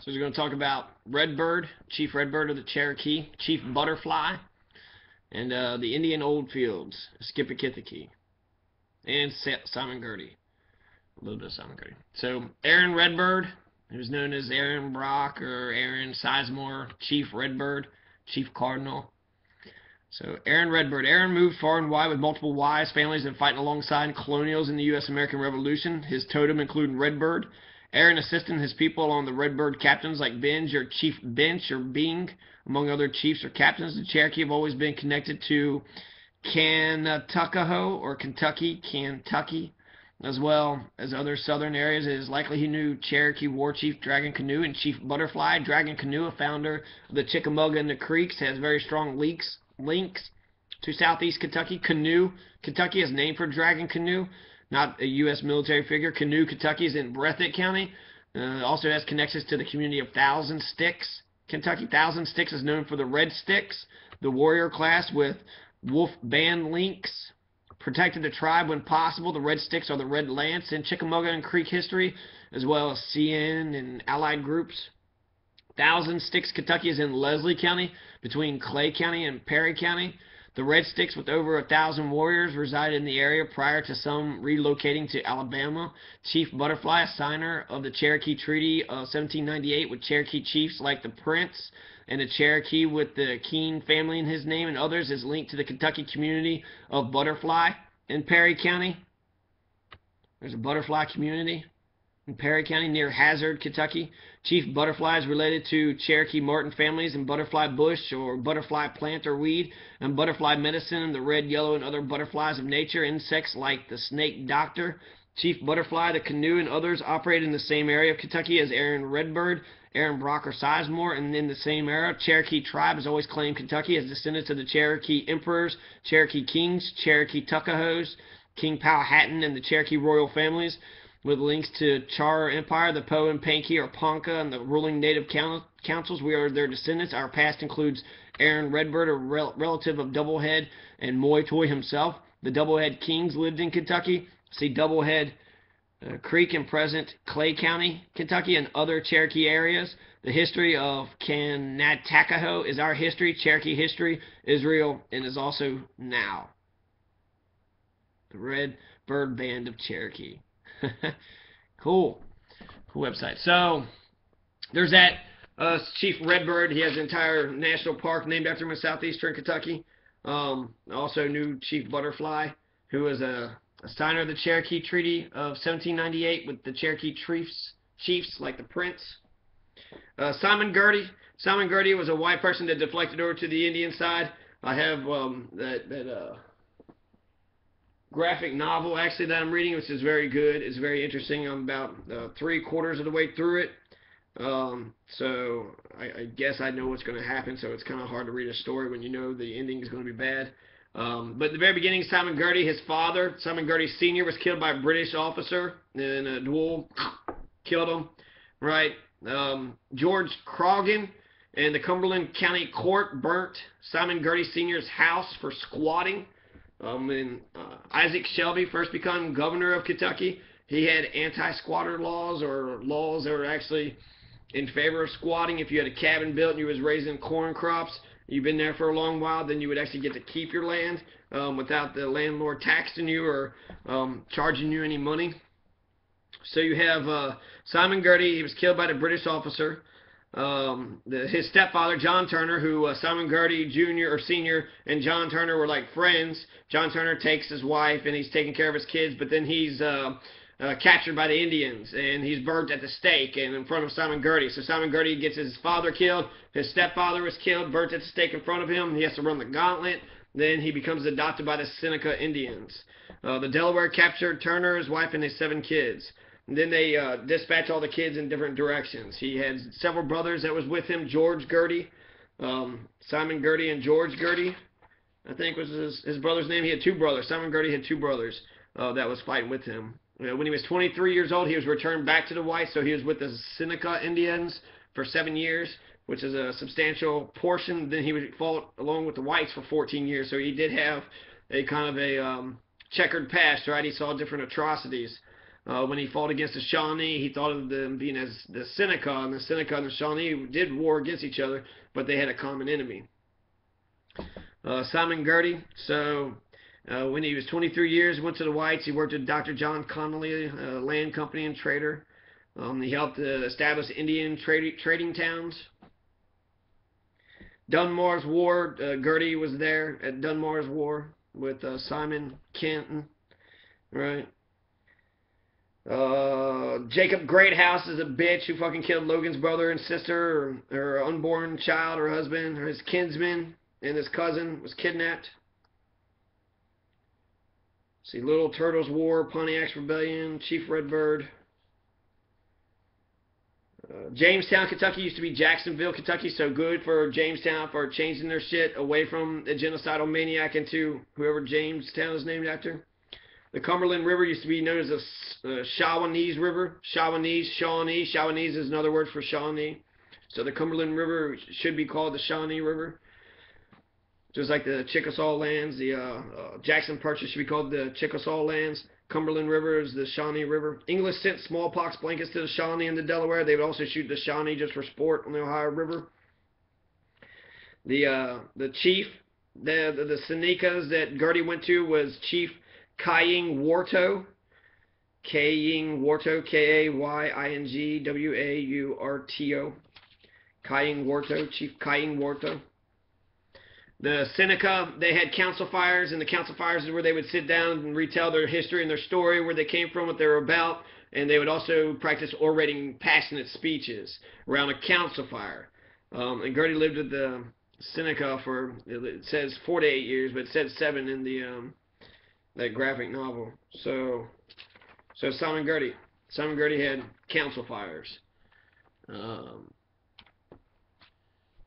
So we're going to talk about Redbird, Chief Redbird of the Cherokee, Chief Butterfly, and uh, the Indian Oldfields, Eskippakithiki, and Simon Girty. A little bit of Simon Girty. So Aaron Redbird, who's known as Aaron Brock or Aaron Sizemore, Chief Redbird, Chief Cardinal. So Aaron Redbird. Aaron moved far and wide with multiple wives, families, and fighting alongside colonials in the U.S. American Revolution. His totem including Redbird. Aaron assisting his people along the Redbird captains like Benge or Chief Bench or Bing, among other chiefs or captains. The Cherokee have always been connected to Kantuckahoe or Kentucky, Kentucky, as well as other southern areas. It is likely he knew Cherokee War Chief Dragging Canoe and Chief Butterfly. Dragging Canoe, a founder of the Chickamauga and the Creeks, has very strong links links to southeast Kentucky. Canoe, Kentucky is named for Dragging Canoe not a U.S. military figure. Canoe, Kentucky is in Breathitt County. Uh, also has connections to the community of Thousand Sticks. Kentucky Thousand Sticks is known for the Red Sticks, the warrior class with wolf band links. Protected the tribe when possible. The Red Sticks are the Red Lance in Chickamauga and Creek history, as well as CN and allied groups. Thousand Sticks, Kentucky is in Leslie County, between Clay County and Perry County. The Red Sticks, with over a thousand warriors, resided in the area prior to some relocating to Alabama. Chief Butterfly, signer of the Cherokee Treaty of 1798 with Cherokee chiefs like the Prince and the Cherokee with the Keene family in his name and others, is linked to the Kentucky community of Butterfly in Perry County. There's a Butterfly community in Perry County near Hazard, Kentucky. Chief butterfly is related to Cherokee martin families and butterfly bush or butterfly plant or weed and butterfly medicine and the red, yellow, and other butterflies of nature. Insects like the snake doctor, Chief Butterfly, the canoe, and others operate in the same area of Kentucky as Aaron Redbird, Aaron Brock, or Sizemore, and in the same era. Cherokee tribe has always claimed Kentucky as descendants of the Cherokee emperors, Cherokee kings, Cherokee Tuckahoes, King Powhatan, and the Cherokee royal families with links to Char Empire, the Po and Pankey or Ponca, and the ruling native councils. We are their descendants. Our past includes Aaron Redbird, a rel relative of Doublehead and Moytoy himself. The Doublehead Kings lived in Kentucky. See Doublehead uh, Creek in present Clay County, Kentucky, and other Cherokee areas. The history of Kanatuckahoe is our history, Cherokee history, Israel, and is also now. The Red Bird Band of Cherokee. cool. Cool website. So there's that uh, Chief Redbird. He has an entire national park named after him in southeastern Kentucky. Um, also knew Chief Butterfly, who was a, a, signer of the Cherokee Treaty of 1798 with the Cherokee chiefs, chiefs like the Prince. Uh, Simon Girty. Simon Girty was a white person that deflected over to the Indian side. I have um, that that uh, graphic novel actually that I'm reading, which is very good. It's very interesting. I'm about uh, three quarters of the way through it. Um, so I, I, guess I know what's going to happen. So it's kind of hard to read a story when you know the ending is going to be bad. Um, but the very beginning, Simon Girty, his father, Simon Girty Sr., was killed by a British officer in a duel. Killed him, right? Um, George Croghan and the Cumberland County Court burnt Simon Girty Sr.'s house for squatting. Um, and uh, Isaac Shelby first became governor of Kentucky, he had anti-squatter laws or laws that were actually in favor of squatting. If you had a cabin built and you was raising corn crops, you've been there for a long while, then you would actually get to keep your land um, without the landlord taxing you or um, charging you any money. So you have uh, Simon Girty. He was killed by the British officer um, the, his stepfather, John Turner, who uh, Simon Girty Jr. or Sr. and John Turner were like friends. John Turner takes his wife and he's taking care of his kids, but then he's uh, uh, captured by the Indians and he's burnt at the stake and in front of Simon Girty. So Simon Girty gets his father killed, his stepfather was killed, burnt at the stake in front of him. He has to run the gauntlet. Then he becomes adopted by the Seneca Indians. Uh, the Delaware captured Turner, his wife, and his seven kids. And then they uh, dispatch all the kids in different directions. He had several brothers that was with him, George Girty, um, Simon Girty and George Girty, I think was his, his brother's name. He had two brothers. Simon Girty had two brothers uh, that was fighting with him. You know, when he was 23 years old, he was returned back to the whites, so he was with the Seneca Indians for seven years, which is a substantial portion. Then he would fought along with the whites for 14 years, so he did have a kind of a um, checkered past, right? He saw different atrocities. Uh, when he fought against the Shawnee, he thought of them being as the Seneca, and the Seneca and the Shawnee did war against each other, but they had a common enemy. Uh, Simon Girty. So uh, when he was 23 years, went to the Whites. He worked with Dr. John Connolly uh, Land Company and Trader. Um, he helped uh, establish Indian trade, trading towns. Dunmore's War. Uh, was there at Dunmore's War with uh, Simon Kenton. Right. Uh, Jacob Greathouse is a bitch who fucking killed Logan's brother and sister, or her unborn child, or husband, or his kinsman, and his cousin was kidnapped. See, Little Turtles War, Pontiac's Rebellion, Chief Redbird. Uh, Jamestown, Kentucky used to be Jacksonville, Kentucky, so good for Jamestown for changing their shit away from the genocidal maniac into whoever Jamestown is named after. The Cumberland River used to be known as the uh, Shawanese River. Shawanese, Shawnee. Shawanese is another word for Shawnee. So the Cumberland River should be called the Shawnee River. Just like the Chickasaw lands, the uh, uh, Jackson Purchase should be called the Chickasaw lands. Cumberland River is the Shawnee River. English sent smallpox blankets to the Shawnee and the Delaware. They would also shoot the Shawnee just for sport on the Ohio River. The uh, the chief, the the, the Senecas that Girty went to was Chief Kayingwaurto. Kaying Warto, K A Y I N G W A U R T O. Kayingwaurto, Chief Kayingwaurto. The Seneca, they had council fires, and the council fires is where they would sit down and retell their history and their story, where they came from, what they were about, and they would also practice orating passionate speeches around a council fire. Um, and Girty lived with the Seneca for, it says four to eight years, but it said seven in the um, that graphic novel. So, so Simon Girty. Simon Girty had council fires. Um,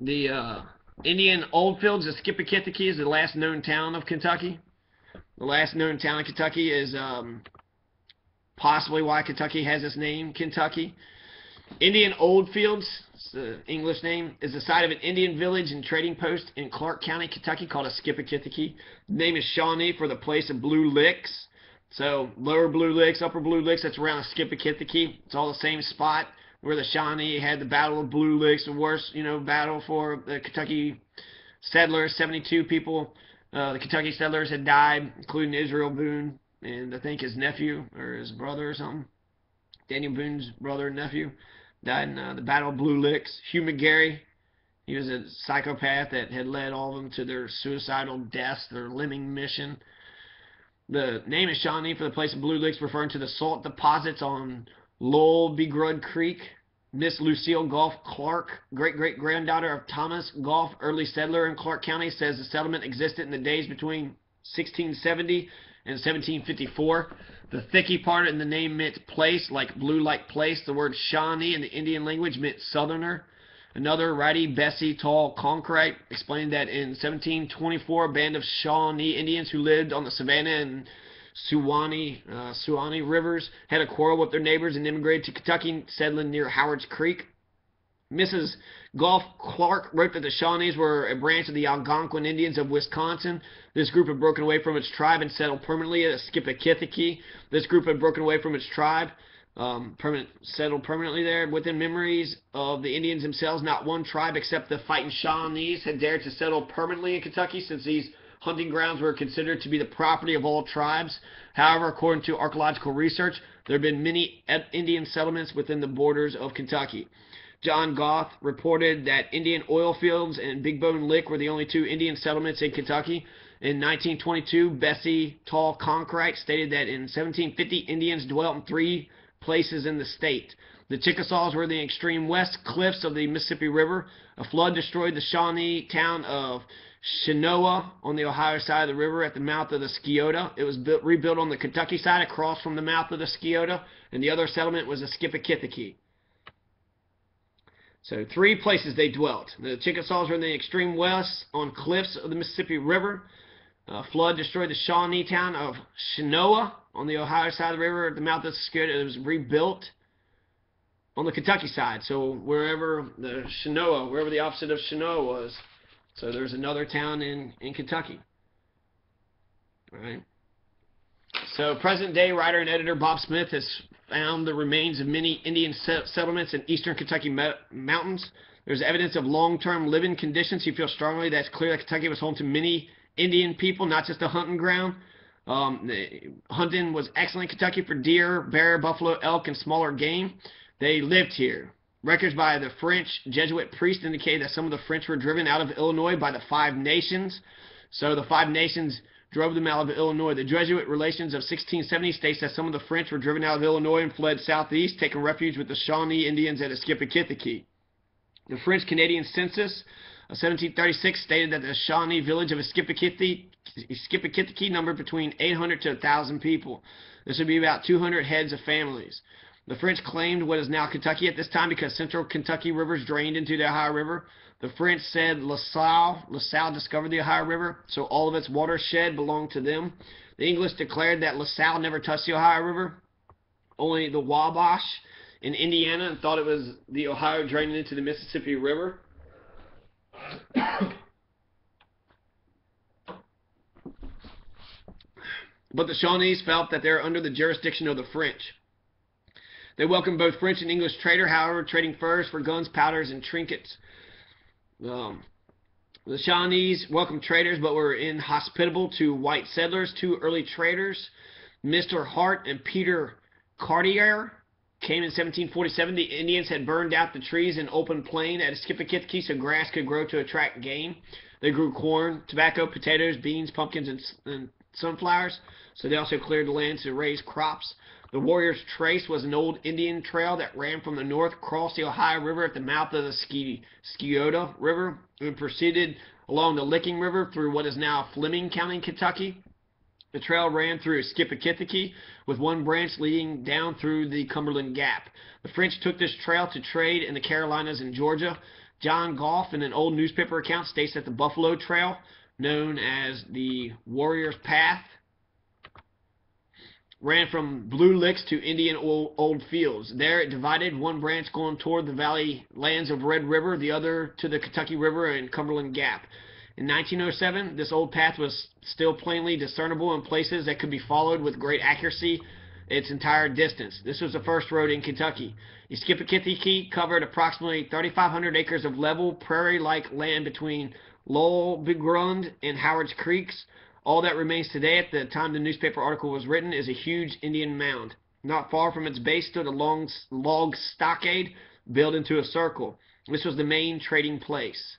the uh, Indian Oldfields of Skippakitaki is the last known town of Kentucky. The last known town in Kentucky is um, possibly why Kentucky has its name, Kentucky. Indian Oldfields, the English name, is the site of an Indian village and trading post in Clark County, Kentucky, called a Skippakitaki. The name is Shawnee for the place of Blue Licks. So lower Blue Licks, upper Blue Licks, that's around a Skippakitaki. It's all the same spot where the Shawnee had the Battle of Blue Licks, the worst, you know, battle for the Kentucky settlers. 72 people, uh, the Kentucky settlers had died, including Israel Boone and I think his nephew or his brother or something. Daniel Boone's brother and nephew died in uh, the Battle of Blue Licks. Hugh McGarry, he was a psychopath that had led all of them to their suicidal deaths, their limbing mission. The name is Shawnee for the place of Blue Licks, referring to the salt deposits on Lulbegrud Creek. Miss Lucille Goff Clark, great great granddaughter of Thomas Goff, early settler in Clark County, says the settlement existed in the days between 1670 and 1754. The thicky part in the name meant place, like blue like place. The word Shawnee in the Indian language meant southerner. Another righty, Bessie Taul Conkwright explained that in 1724, a band of Shawnee Indians who lived on the Savannah and Suwannee, uh, Suwannee rivers had a quarrel with their neighbors and immigrated to Kentucky, settling near Howard's Creek. Mrs. Goff Clark wrote that the Shawnees were a branch of the Algonquin Indians of Wisconsin. This group had broken away from its tribe and settled permanently at Skippakitaki. This group had broken away from its tribe, um, permanent, settled permanently there. Within memories of the Indians themselves, not one tribe except the fighting Shawnees had dared to settle permanently in Kentucky since these hunting grounds were considered to be the property of all tribes. However, according to archaeological research, there have been many Indian settlements within the borders of Kentucky. John Goff reported that Indian Old Fields and Big Bone Lick were the only two Indian settlements in Kentucky. In 1922, Bessie Taul Conkwright stated that in 1750, Indians dwelt in three places in the state. The Chickasaws were in the extreme west cliffs of the Mississippi River. A flood destroyed the Shawnee town of Chenoa on the Ohio side of the river at the mouth of the Scioto. It was built, rebuilt on the Kentucky side across from the mouth of the Scioto, and the other settlement was the Skippakitaki. So three places they dwelt. The Chickasaws were in the extreme west on cliffs of the Mississippi River. A flood destroyed the Shawnee town of Chenoa on the Ohio side of the river at the mouth of the Scioto. It was rebuilt on the Kentucky side. So wherever the Chenoa, wherever the opposite of Chenoa was. So there's another town in, in Kentucky. All right. So, present day writer and editor Bob Smith has found the remains of many Indian settlements in eastern Kentucky mountains. There's evidence of long term living conditions. He feels strongly that it's clear that Kentucky was home to many Indian people, not just a hunting ground. Um, hunting was excellent in Kentucky for deer, bear, buffalo, elk, and smaller game. They lived here. Records by the French Jesuit priest indicate that some of the French were driven out of Illinois by the Five Nations. So the Five Nations drove them out of Illinois. The Jesuit Relations of 1670 states that some of the French were driven out of Illinois and fled southeast, taking refuge with the Shawnee Indians at Eskippakithiki. The French Canadian census of 1736 stated that the Shawnee village of Eskippakithiki numbered between 800 to 1,000 people. This would be about 200 heads of families. The French claimed what is now Kentucky at this time because central Kentucky rivers drained into the Ohio River. The French said LaSalle, LaSalle discovered the Ohio River, so all of its watershed belonged to them. The English declared that LaSalle never touched the Ohio River, only the Wabash in Indiana, and thought it was the Ohio draining into the Mississippi River. but the Shawnees felt that they were under the jurisdiction of the French. They welcomed both French and English trader, however, trading furs for guns, powders, and trinkets. Um, the Shawnees welcomed traders, but were inhospitable to white settlers. Two early traders, Mr. Hart and Peter Chartier, came in 1747. The Indians had burned out the trees in open plain at Eskippakithiki so grass could grow to attract game. They grew corn, tobacco, potatoes, beans, pumpkins, and, and sunflowers. So they also cleared the land to raise crops. The Warrior's Trace was an old Indian trail that ran from the north, crossed the Ohio River at the mouth of the Scioto River, and proceeded along the Licking River through what is now Fleming County, Kentucky. The trail ran through Eskippakithiki, with one branch leading down through the Cumberland Gap. The French took this trail to trade in the Carolinas and Georgia. John Goff, in an old newspaper account, states that the Buffalo Trail, known as the Warrior's Path, ran from Blue Licks to Indian Old Fields. There it divided, one branch going toward the valley lands of Red River, the other to the Kentucky River and Cumberland Gap. In 1907, this old path was still plainly discernible in places that could be followed with great accuracy its entire distance. This was the first road in Kentucky. The Eskippakithiki covered approximately 3,500 acres of level prairie-like land between Lulbegrud and Howard's Creeks. All that remains today at the time the newspaper article was written is a huge Indian mound. Not far from its base stood a long log stockade built into a circle. This was the main trading place.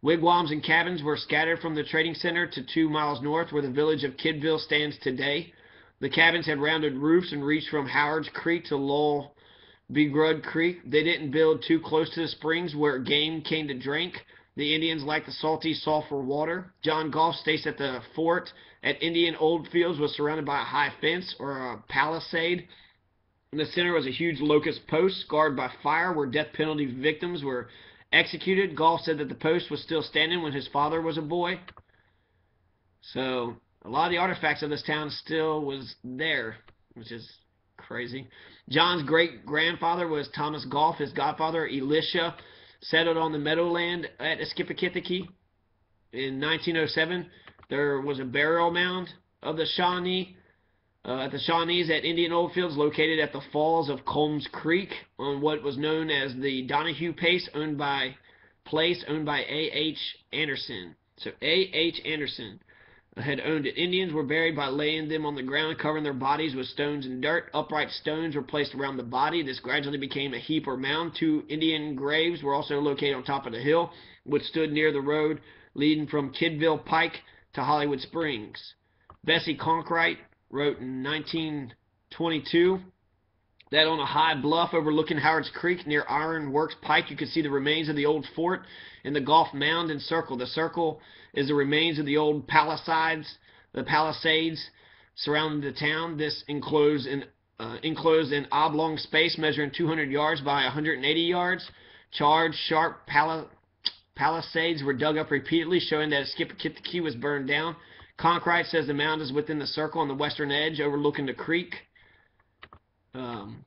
Wigwams and cabins were scattered from the trading center to two miles north where the village of Kiddville stands today. The cabins had rounded roofs and reached from Howard's Creek to Lowell Begrud Creek. They didn't build too close to the springs where game came to drink. The Indians like the salty sulfur water. John Goff states that the fort at Indian Old Fields was surrounded by a high fence or a palisade. In the center was a huge locust post guarded by fire where death penalty victims were executed. Goff said that the post was still standing when his father was a boy. So a lot of the artifacts of this town still was there, which is crazy. John's great grandfather was Thomas Goff. His godfather, Elisha, settled on the meadowland at Eskippakithiki. In 1907, there was a burial mound of the Shawnee uh, at the Shawnees at Indian Oldfields, located at the falls of Combs Creek on what was known as the Donahue Pace, owned by place owned by A. H. Anderson. So A. H. Anderson had owned it. Indians were buried by laying them on the ground, covering their bodies with stones and dirt. Upright stones were placed around the body. This gradually became a heap or mound. Two Indian graves were also located on top of the hill, which stood near the road leading from Kiddville Pike to Hollywood Springs. Bessie Conkwright wrote in 1922 that on a high bluff overlooking Howard's Creek near Iron Works Pike, you could see the remains of the old fort and the Goff Mound and Circle. The circle is the remains of the old palisades, the palisades surrounding the town. This enclosed an uh, enclosed an oblong space measuring 200 yards by 180 yards. Charred, sharp pal palisades were dug up repeatedly, showing that Eskippakithiki was burned down. Conkwright says the mound is within the circle on the western edge, overlooking the creek. Um,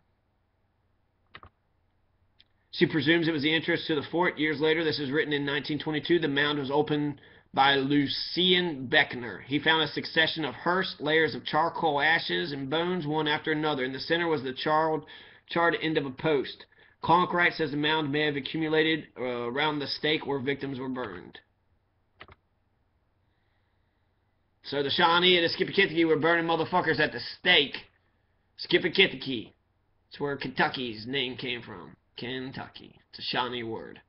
she presumes it was the entrance to the fort. Years later, this is written in 1922. The mound was opened by Lucien Beckner. He found a succession of hearse, layers of charcoal ashes, and bones one after another. In the center was the charred, charred end of a post. Conkwright says the mound may have accumulated uh, around the stake where victims were burned. So the Shawnee and the Skippy were burning motherfuckers at the stake. Skippy That's where Kentucky's name came from. Kentucky. It's a Shawnee word.